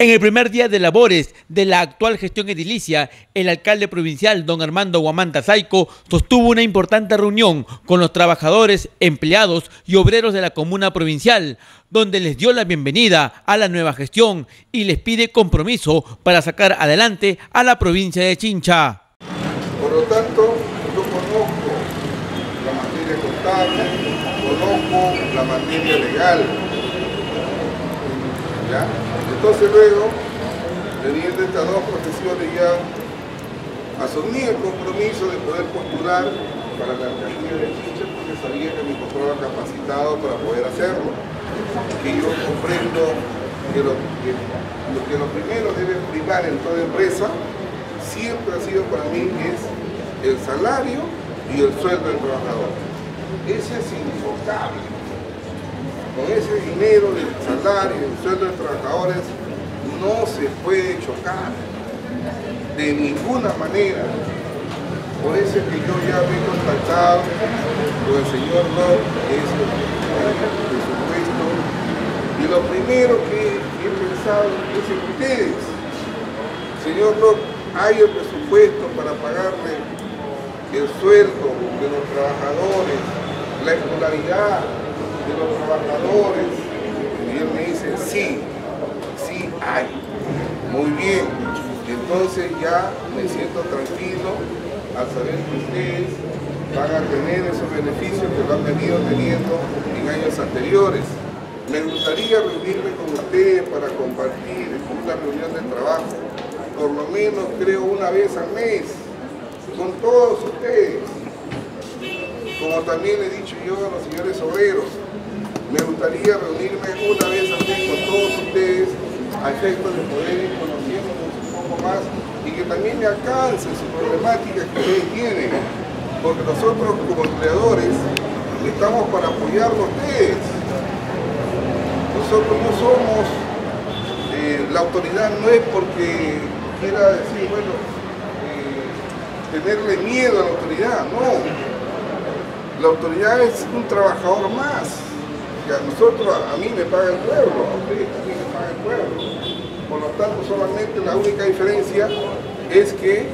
En el primer día de labores de la actual gestión edilicia, el alcalde provincial, don Armando Guamanta Zaico, sostuvo una importante reunión con los trabajadores, empleados y obreros de la comuna provincial, donde les dio la bienvenida a la nueva gestión y les pide compromiso para sacar adelante a la provincia de Chincha. Por lo tanto, yo conozco la materia contable, conozco la materia legal, ¿ya? Entonces luego, teniendo estas dos profesiones ya, asumí el compromiso de poder postular para la alcaldía de Chincha porque sabía que me encontraba capacitado para poder hacerlo. Que yo comprendo que lo, que, lo primero debe primar en toda empresa siempre ha sido para mí es el salario y el sueldo del trabajador. Ese es intocable con ese dinero del salario y el sueldo de trabajadores no se puede chocar de ninguna manera. Por eso es que yo ya me he contactado con el señor López, que es el presupuesto, y lo primero que he pensado es en ustedes. Señor López, hay el presupuesto para pagarle el sueldo de los trabajadores, la escolaridad, de los trabajadores. Y él me dice, sí, sí hay. Muy bien. Entonces ya me siento tranquilo al saber que ustedes van a tener esos beneficios que lo han venido teniendo en años anteriores. Me gustaría reunirme con ustedes para compartir una reunión de trabajo, por lo menos creo una vez al mes, con todos ustedes. Como también he dicho yo a los señores obreros, me gustaría reunirme una vez al mes con todos ustedes a efecto de poder ir conociéndonos un poco más y que también me alcance su problemática que ustedes tienen. Porque nosotros como empleadores estamos para apoyarlos a ustedes. Nosotros no somos, eh, la autoridad no es porque quiera decir, bueno, eh, tenerle miedo a la autoridad, no. La autoridad es un trabajador más a nosotros, a, mí me paga el pueblo, a ustedes también me paga el pueblo. Por lo tanto, solamente la única diferencia es que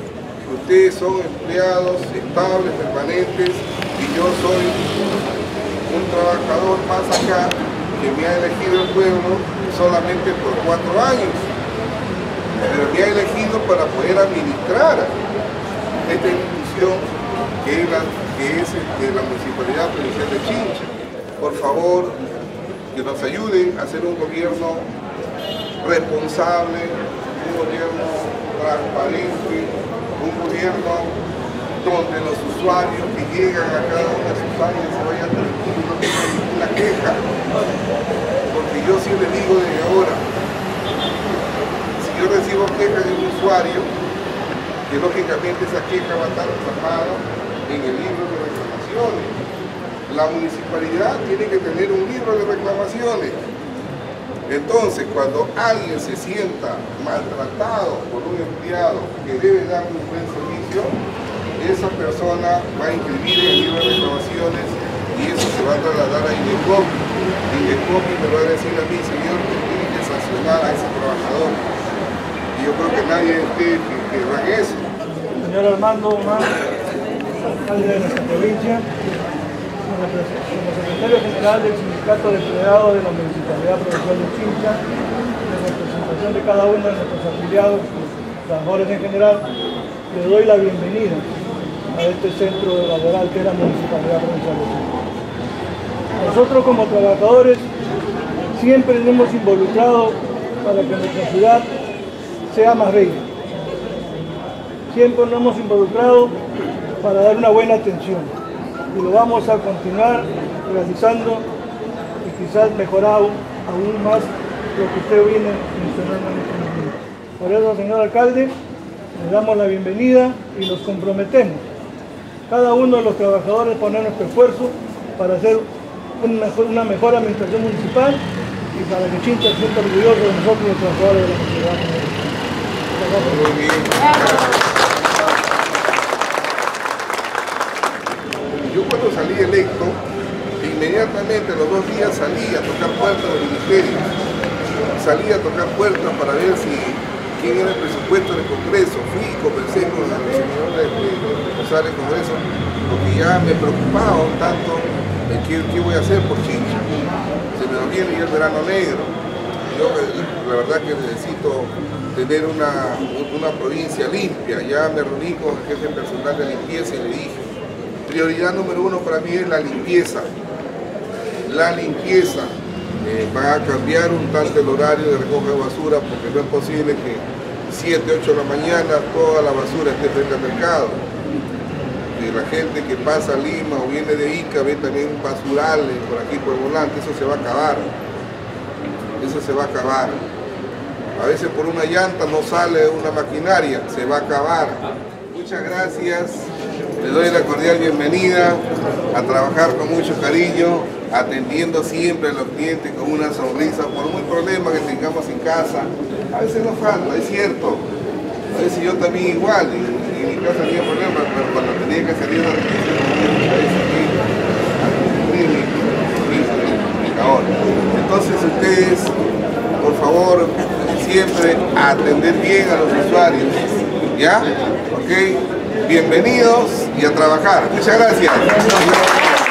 ustedes son empleados estables, permanentes, y yo soy un trabajador más acá que me ha elegido el pueblo solamente por cuatro años. Pero me ha elegido para poder administrar esta institución que es, la, que es de la Municipalidad Provincial de Chincha por favor, que nos ayuden a hacer un gobierno responsable, un gobierno transparente, un gobierno donde los usuarios que llegan a cada una de sus áreas se vayan tranquilos, no tengan ninguna queja. Porque yo sí les digo desde ahora, si yo recibo queja de un usuario, que lógicamente esa queja va a estar plasmada en el libro de reclamaciones la municipalidad tiene que tener un libro de reclamaciones. Entonces, cuando alguien se sienta maltratado por un empleado que debe darle un buen servicio, esa persona va a inscribir el libro de reclamaciones y eso se va a trasladar a INECOPI. INECOPI me va a decir a mí, señor, que tiene que sancionar a ese trabajador. Y yo creo que nadie ustedes querrá eso. Señor Armando alcalde de nuestra provincia, como secretario general del Sindicato de Empleados de la Municipalidad Provincial de Chincha, en representación de cada uno de nuestros afiliados, trabajadores en general, le doy la bienvenida a este centro laboral que es la Municipalidad Provincial de Chincha. Nosotros como trabajadores siempre nos hemos involucrado para que nuestra ciudad sea más bella. Siempre nos hemos involucrado para dar una buena atención y lo vamos a continuar realizando y quizás mejorar aún más lo que usted viene mencionando en este momento. Por eso, señor alcalde, le damos la bienvenida y nos comprometemos, cada uno de los trabajadores poner nuestro esfuerzo para hacer una mejor, administración municipal y para que Chincha se sienta orgulloso de nosotros los trabajadores de la sociedad. Yo salí electo, inmediatamente los dos días salí a tocar puertas del ministerio. salí a tocar puertas para ver si quién era el presupuesto del Congreso. Fui y conversé con el señor responsable del Congreso, porque ya me preocupaba un tanto de qué, qué voy a hacer por Chincha. Se me viene ya el verano negro. Yo la verdad que necesito tener una, una provincia limpia. Ya me reuní con el jefe personal de limpieza y le dije, prioridad número uno para mí es la limpieza. La limpieza. Eh, va a cambiar un tanto el horario de recoge de basura porque no es posible que 7, 8 de la mañana toda la basura esté frente al mercado. La gente que pasa a Lima o viene de Ica ve también basurales por aquí por el volante, eso se va a acabar. Eso se va a acabar. A veces por una llanta no sale una maquinaria, se va a acabar. Muchas gracias. Les doy la cordial bienvenida a trabajar con mucho cariño, atendiendo siempre a los clientes con una sonrisa, por muy problema que tengamos en casa. A veces nos falta, es cierto. A veces yo también igual, en, mi casa tenía problemas, pero cuando tenía que salir a la Entonces ustedes, por favor, siempre atender bien a los usuarios. ¿Ya? ¿Ok? Bienvenidos y a trabajar. Muchas gracias.